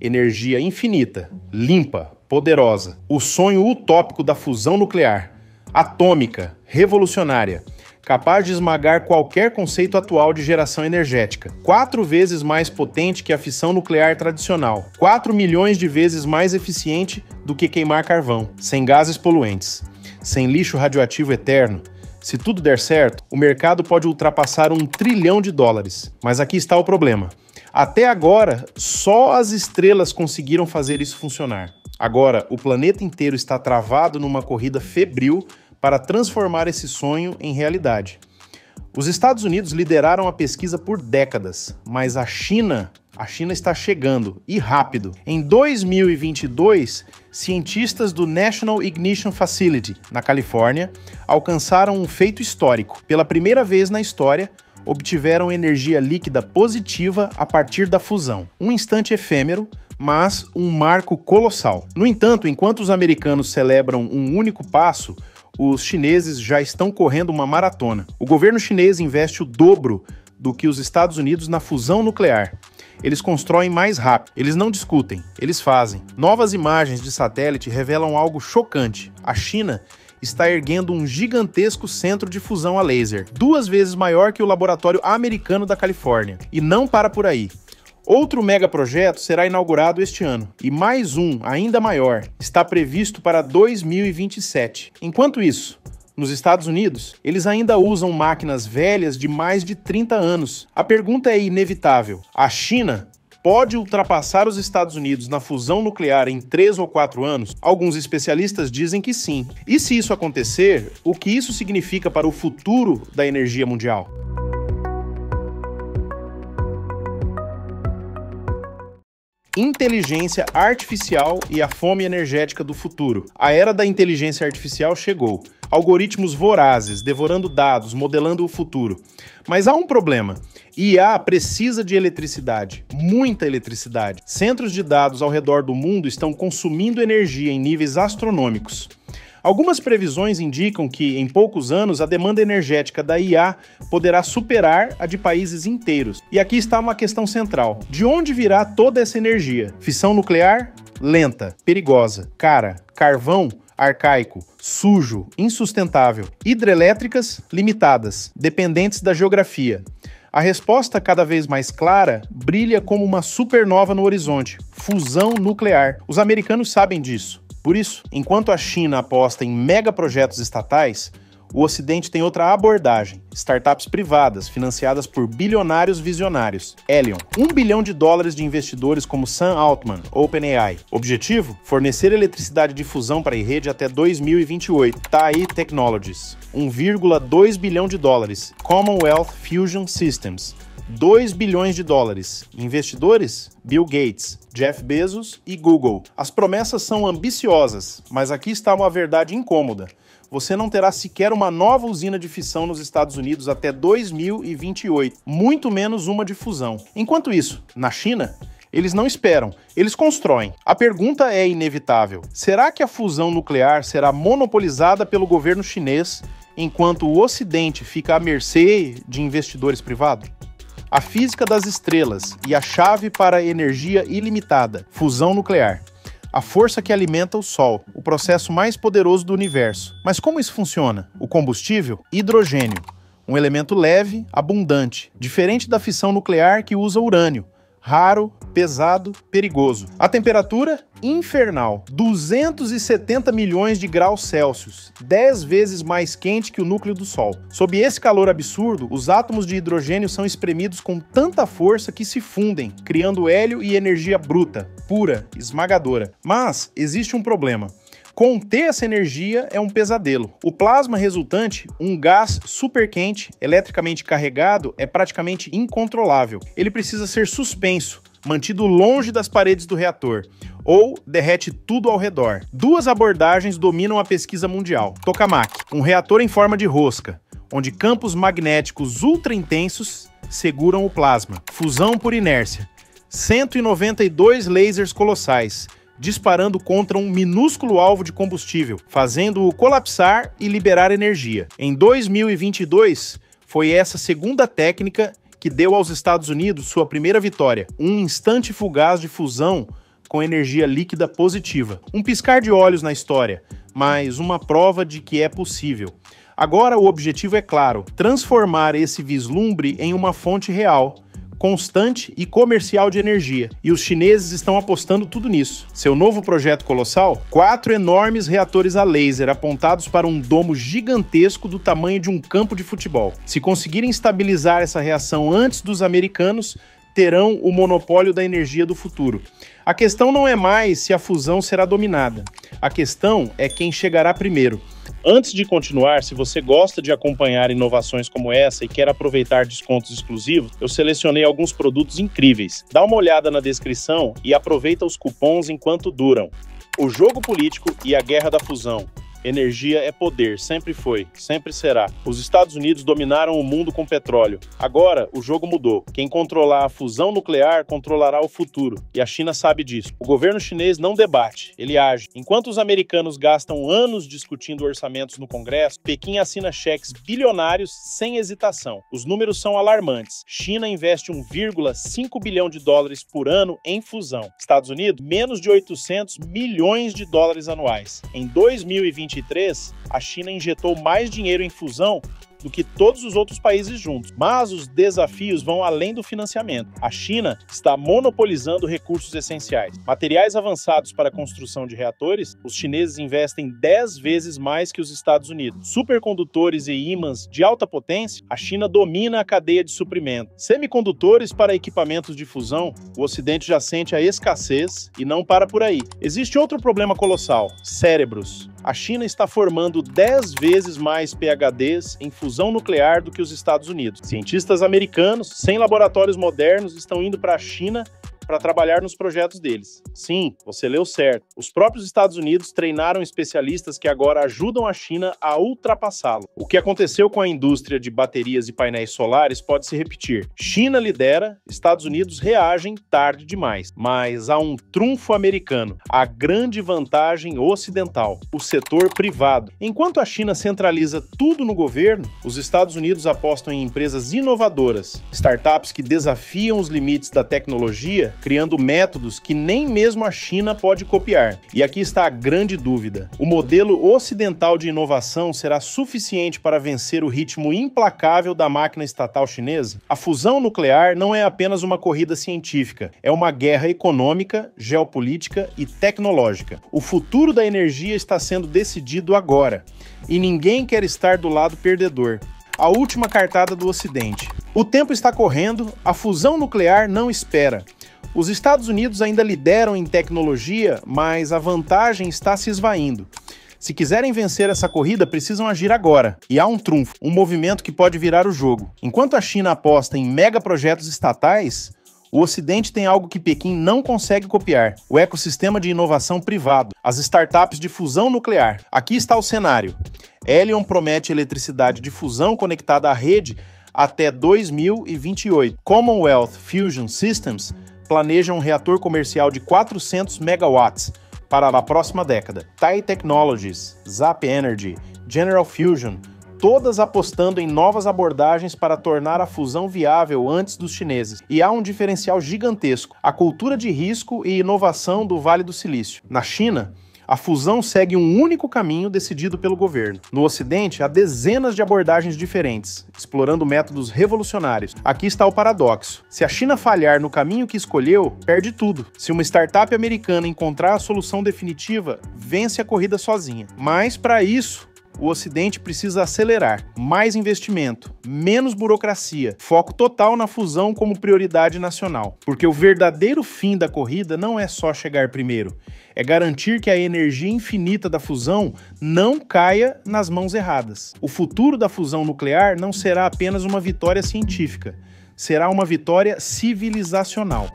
Energia infinita, limpa, poderosa. O sonho utópico da fusão nuclear, atômica, revolucionária, capaz de esmagar qualquer conceito atual de geração energética. Quatro vezes mais potente que a fissão nuclear tradicional. Quatro milhões de vezes mais eficiente do que queimar carvão, sem gases poluentes, sem lixo radioativo eterno. Se tudo der certo, o mercado pode ultrapassar um trilhão de dólares. Mas aqui está o problema. Até agora, só as estrelas conseguiram fazer isso funcionar. Agora, o planeta inteiro está travado numa corrida febril para transformar esse sonho em realidade. Os Estados Unidos lideraram a pesquisa por décadas, mas a China, a China está chegando e rápido. Em 2022, cientistas do National Ignition Facility, na Califórnia, alcançaram um feito histórico. Pela primeira vez na história, obtiveram energia líquida positiva a partir da fusão. Um instante efêmero, mas um marco colossal. No entanto, enquanto os americanos celebram um único passo, os chineses já estão correndo uma maratona. O governo chinês investe o dobro do que os Estados Unidos na fusão nuclear. Eles constroem mais rápido, eles não discutem, eles fazem. Novas imagens de satélite revelam algo chocante. A China está erguendo um gigantesco centro de fusão a laser, duas vezes maior que o laboratório americano da Califórnia. E não para por aí. Outro megaprojeto será inaugurado este ano, e mais um, ainda maior, está previsto para 2027. Enquanto isso, nos Estados Unidos, eles ainda usam máquinas velhas de mais de 30 anos. A pergunta é inevitável: a China pode ultrapassar os Estados Unidos na fusão nuclear em 3 ou 4 anos? Alguns especialistas dizem que sim. E se isso acontecer, o que isso significa para o futuro da energia mundial? Inteligência artificial e a fome energética do futuro. A era da inteligência artificial chegou. Algoritmos vorazes, devorando dados, modelando o futuro. Mas há um problema. IA precisa de eletricidade, muita eletricidade. Centros de dados ao redor do mundo estão consumindo energia em níveis astronômicos. Algumas previsões indicam que, em poucos anos, a demanda energética da IA poderá superar a de países inteiros. E aqui está uma questão central: de onde virá toda essa energia? Fissão nuclear? Lenta, perigosa, cara, carvão? Arcaico, sujo, insustentável, hidrelétricas limitadas, dependentes da geografia. A resposta cada vez mais clara brilha como uma supernova no horizonte fusão nuclear. Os americanos sabem disso. Por isso, enquanto a China aposta em megaprojetos estatais, o Ocidente tem outra abordagem: startups privadas financiadas por bilionários visionários. Elion, um bilhão de dólares de investidores como Sam Altman, OpenAI. Objetivo: fornecer eletricidade de fusão para a rede até 2028. TAI Technologies, 1,2 bilhão de dólares. Commonwealth Fusion Systems, 2 bilhões de dólares. Investidores? Bill Gates, Jeff Bezos e Google. As promessas são ambiciosas, mas aqui está uma verdade incômoda. Você não terá sequer uma nova usina de fissão nos Estados Unidos até 2028, muito menos uma de fusão. Enquanto isso, na China, eles não esperam, eles constroem. A pergunta é inevitável: será que a fusão nuclear será monopolizada pelo governo chinês enquanto o Ocidente fica à mercê de investidores privados? a física das estrelas e a chave para a energia ilimitada, fusão nuclear. A força que alimenta o Sol, o processo mais poderoso do universo. Mas como isso funciona? O combustível? Hidrogênio. Um elemento leve, abundante, diferente da fissão nuclear que usa urânio, raro, pesado, perigoso. A temperatura infernal, 270 milhões de graus Celsius, 10 vezes mais quente que o núcleo do Sol. Sob esse calor absurdo, os átomos de hidrogênio são espremidos com tanta força que se fundem, criando hélio e energia bruta, pura, esmagadora. Mas existe um problema. Conter essa energia é um pesadelo. O plasma resultante, um gás super quente, eletricamente carregado, é praticamente incontrolável. Ele precisa ser suspenso, mantido longe das paredes do reator, ou derrete tudo ao redor. Duas abordagens dominam a pesquisa mundial. Tokamak, um reator em forma de rosca, onde campos magnéticos ultra intensos seguram o plasma. Fusão por inércia. 192 lasers colossais, disparando contra um minúsculo alvo de combustível, fazendo-o colapsar e liberar energia. Em 2022, foi essa segunda técnica que deu aos Estados Unidos sua primeira vitória, um instante fugaz de fusão com energia líquida positiva. Um piscar de olhos na história, mas uma prova de que é possível. Agora o objetivo é claro: transformar esse vislumbre em uma fonte real constante e comercial de energia. E os chineses estão apostando tudo nisso. Seu novo projeto colossal? Quatro enormes reatores a laser apontados para um domo gigantesco do tamanho de um campo de futebol. Se conseguirem estabilizar essa reação antes dos americanos, terão o monopólio da energia do futuro. A questão não é mais se a fusão será dominada. A questão é quem chegará primeiro. Antes de continuar, se você gosta de acompanhar inovações como essa e quer aproveitar descontos exclusivos, eu selecionei alguns produtos incríveis. Dá uma olhada na descrição e aproveita os cupons enquanto duram. O jogo político e a guerra da fusão. Energia é poder, sempre foi, sempre será. Os Estados Unidos dominaram o mundo com petróleo. Agora, o jogo mudou. Quem controlar a fusão nuclear controlará o futuro. E a China sabe disso. O governo chinês não debate, ele age. Enquanto os americanos gastam anos discutindo orçamentos no Congresso, Pequim assina cheques bilionários sem hesitação. Os números são alarmantes. China investe 1,5 bilhão de dólares por ano em fusão. Estados Unidos, menos de 800 milhões de dólares anuais. Em 2020, 2023, a China injetou mais dinheiro em fusão do que todos os outros países juntos. Mas os desafios vão além do financiamento. A China está monopolizando recursos essenciais. Materiais avançados para a construção de reatores, os chineses investem 10 vezes mais que os Estados Unidos. Supercondutores e ímãs de alta potência, a China domina a cadeia de suprimento. Semicondutores para equipamentos de fusão, o Ocidente já sente a escassez e não para por aí. Existe outro problema colossal: cérebros. A China está formando 10 vezes mais PHDs em fusão nuclear do que os Estados Unidos. Cientistas americanos, sem laboratórios modernos, estão indo para a China para trabalhar nos projetos deles. Sim, você leu certo. Os próprios Estados Unidos treinaram especialistas que agora ajudam a China a ultrapassá-lo. O que aconteceu com a indústria de baterias e painéis solares pode se repetir. China lidera, Estados Unidos reagem tarde demais. Mas há um trunfo americano, a grande vantagem ocidental, o setor privado. Enquanto a China centraliza tudo no governo, os Estados Unidos apostam em empresas inovadoras, startups que desafiam os limites da tecnologia criando métodos que nem mesmo a China pode copiar. E aqui está a grande dúvida: o modelo ocidental de inovação será suficiente para vencer o ritmo implacável da máquina estatal chinesa? A fusão nuclear não é apenas uma corrida científica, é uma guerra econômica, geopolítica e tecnológica. O futuro da energia está sendo decidido agora e ninguém quer estar do lado perdedor. A última cartada do Ocidente. O tempo está correndo, a fusão nuclear não espera. Os Estados Unidos ainda lideram em tecnologia, mas a vantagem está se esvaindo. Se quiserem vencer essa corrida, precisam agir agora. E há um trunfo, um movimento que pode virar o jogo. Enquanto a China aposta em megaprojetos estatais, o Ocidente tem algo que Pequim não consegue copiar: o ecossistema de inovação privado, as startups de fusão nuclear. Aqui está o cenário. Helion promete eletricidade de fusão conectada à rede até 2028. Commonwealth Fusion Systems planeja um reator comercial de 400 megawatts para a próxima década. TAI Technologies, Zap Energy, General Fusion, todas apostando em novas abordagens para tornar a fusão viável antes dos chineses. E há um diferencial gigantesco: a cultura de risco e inovação do Vale do Silício. Na China, a fusão segue um único caminho decidido pelo governo. No Ocidente, há dezenas de abordagens diferentes, explorando métodos revolucionários. Aqui está o paradoxo. Se a China falhar no caminho que escolheu, perde tudo. Se uma startup americana encontrar a solução definitiva, vence a corrida sozinha. Mas, para isso, o Ocidente precisa acelerar, mais investimento, menos burocracia, foco total na fusão como prioridade nacional. Porque o verdadeiro fim da corrida não é só chegar primeiro, é garantir que a energia infinita da fusão não caia nas mãos erradas. O futuro da fusão nuclear não será apenas uma vitória científica, será uma vitória civilizacional.